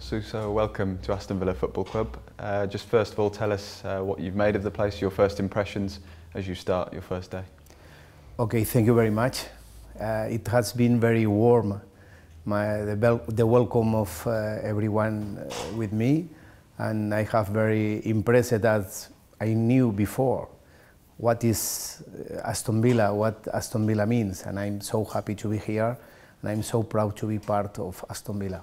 Suso, welcome to Aston Villa Football Club. Uh, just first of all, tell us uh, what you've made of the place, your first impressions as you start your first day. Okay, thank you very much. Uh, it has been very warm, my, the, the welcome of uh, everyone uh, with me, and I have very impressed that I knew before what is uh, Aston Villa, what Aston Villa means, and I'm so happy to be here, and I'm so proud to be part of Aston Villa.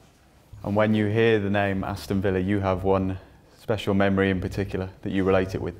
And when you hear the name Aston Villa, you have one special memory in particular that you relate it with.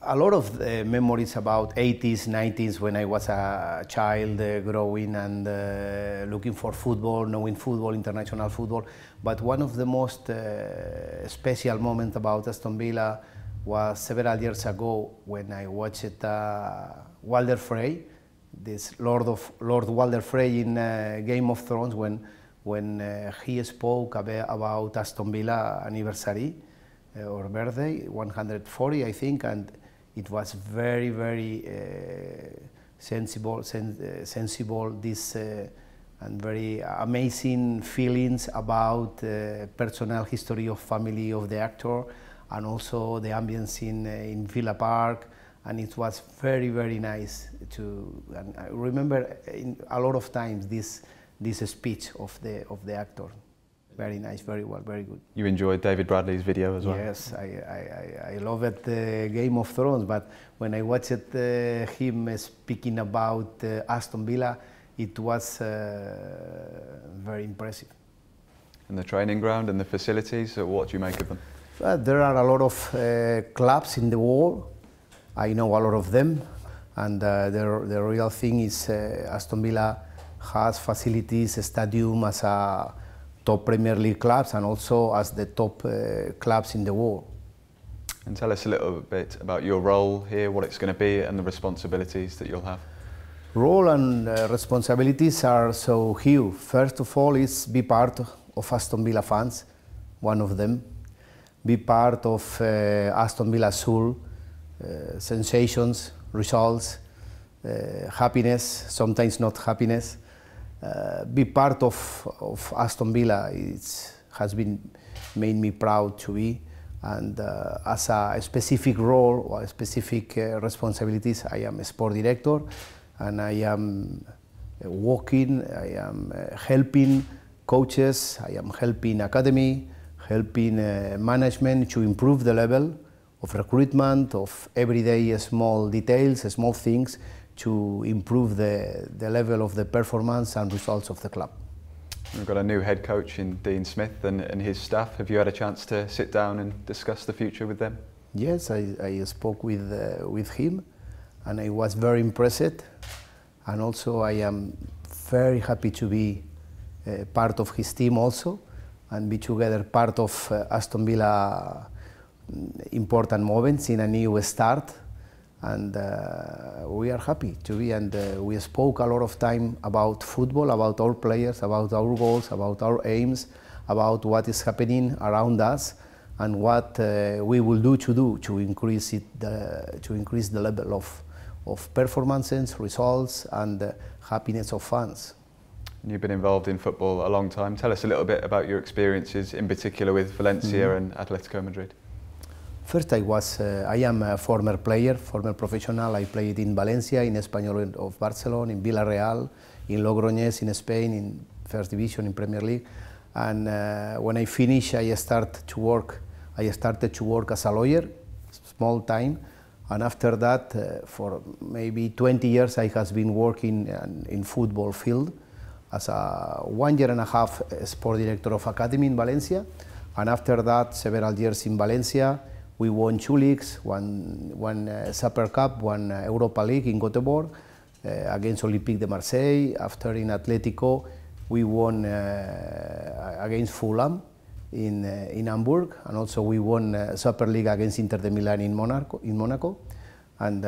A lot of uh, memories about 80s, 90s when I was a child uh, growing and uh, looking for football, knowing football, international football. But one of the most uh, special moments about Aston Villa was several years ago when I watched uh, Walder Frey, this Lord of Lord Walder Frey in uh, Game of Thrones when when uh, he spoke about, Aston Villa anniversary uh, or birthday, 140 I think, and it was very, very uh, sensible, sen uh, sensible, this uh, and very amazing feelings about uh, personal history of family of the actor and also the ambience in, in Villa Park and it was very, very nice to, and I remember a lot of times this this speech of the of the actor. Very nice, very well, very good. You enjoyed David Bradley's video as well? Yes, I, I, I, love it, uh, Game of Thrones, but when I watched uh, him speaking about uh, Aston Villa, it was uh, very impressive. And the training ground and the facilities, what do you make of them? Uh, there are a lot of uh, clubs in the world. I know a lot of them, and the, the real thing is Aston Villa has facilities, a stadium as a top Premier League clubs and also as the top uh, clubs in the world. And tell us a little bit about your role here, what it's going to be and the responsibilities that you'll have. Role and uh, responsibilities are so huge. First of all is be part of Aston Villa fans, one of them. Be part of uh, Aston Villa Soul, uh, sensations, results, uh, happiness, sometimes not happiness uh, be part of, of Aston Villa. It has been made me proud to be. And uh, as a specific role or specific uh, responsibilities I am a sport director. And I am uh, working, I am uh, helping coaches, I am helping academy, helping uh, management to improve the level of recruitment, of everyday small details, small things to improve the, the level of the performance and results of the club. We've got a new head coach in Dean Smith and, and his staff. Have you had a chance to sit down and discuss the future with them? Yes, I, I spoke with, uh, with him and I was very impressed. And also I am very happy to be uh, part of his team also and be together part of uh, Aston Villa mm, important moments in a new start and uh, we are happy to be and uh, we spoke a lot of time about football about our players about our goals about our aims about what is happening around us and what uh, we will do to do to increase it the, to increase the level of of performances results and happiness of fans You've been involved in football a long time. Tell us a little bit about your experiences, in particular with Valencia mm -hmm. and Atletico Madrid. First, I was, uh, I am a former player, former professional. I played in Valencia, in Espanyol of Barcelona, in Villarreal, in Logroñés in Spain, in First Division, in Premier League. And uh, when I finished, I started to work. I started to work as a lawyer, small time. And after that, uh, for maybe 20 years, I has been working in, in football field as a one year and a half uh, sport director of academy in Valencia. And after that, several years in Valencia, we won two leagues, one, one uh, Super Cup, one uh, Europa League in Göteborg uh, against Olympique de Marseille. After in Atletico, we won uh, against Fulham in, uh, in Hamburg, and also we won Super League against Inter de Milan in Monaco. In Monaco. And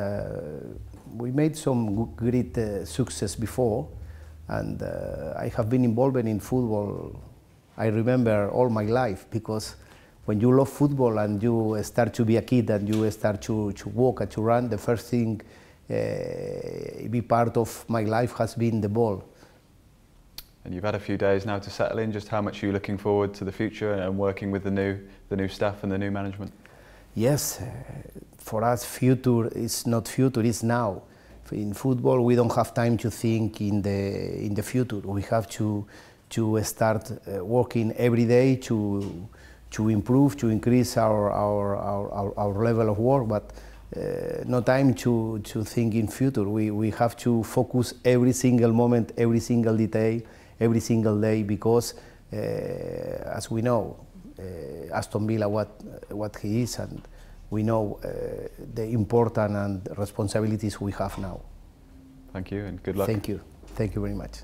we made some great success before, and I have been involved in football, I remember all my life, because when you love football and you start to be a kid and you start to, to walk and to run, the first thing uh, be part of my life has been the ball. And you've had a few days now to settle in. Just how much are you looking forward to the future and working with the new, the new staff and the new management? Yes, uh, for us, future is not future; it's now. In football, we don't have time to think in the in the future. We have to to start uh, working every day to to improve, to increase our our, our, our level of work, but uh, no time to, to think in future. We, we have to focus every single moment, every single detail, every single day because, uh, as we know, uh, Aston Villa what, what he is and we know uh, the important and responsibilities we have now. Thank you and good luck. Thank you. Thank you very much.